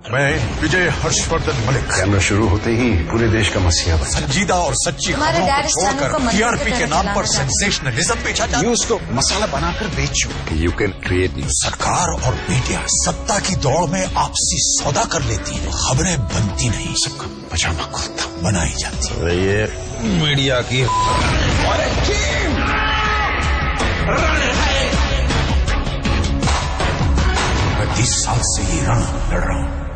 मैं विजय हर्षवर्धन मलिक। कैमरा शुरू होते ही पूरे देश का मसीहा बन संजीदा और सच्ची खबरों को छोड़कर टीआरपी के नाम पर सेंसेशनलिज्म बेचा जाता। न्यूज़ को मसाला बनाकर बेचो। यू कैन क्रिएट न्यूज़ सरकार और मीडिया सत्ता की दौड़ में आपसी सौदा कर लेती है। खबरें बनती नहीं। सबका पजामा कुर्ता बनाई जाती ये मीडिया की तीस साल से ये रण लड़ रहा हूँ।